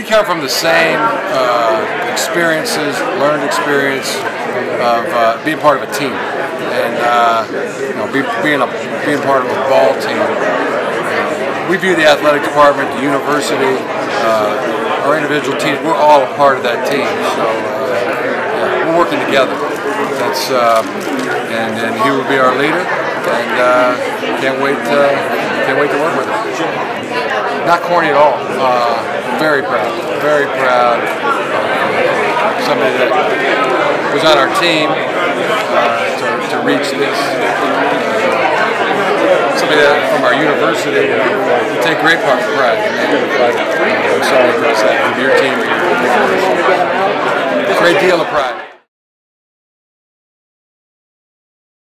we come from the same uh, experiences, learned experience of uh, being part of a team, and uh, you know, be, being a being part of a ball team. We view the athletic department, the university, uh, our individual teams. We're all a part of that team, so uh, yeah, we're working together. That's um, and, and he will be our leader, and uh, can't wait can't wait to work with him. Not corny at all. Very proud, very proud. somebody that was on our team uh, to, to reach this somebody that from our university take great part pride. I'm sorry, Chris, from your team. Great deal of pride.